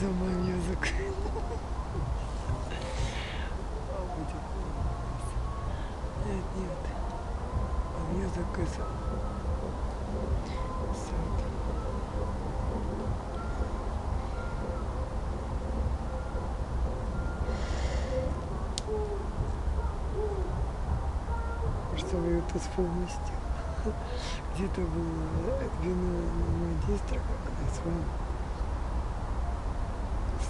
за my. Нет, нет. Music is sad. Что я тут полностью. Где-то было вино на как на своем some restaurant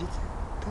жить. То,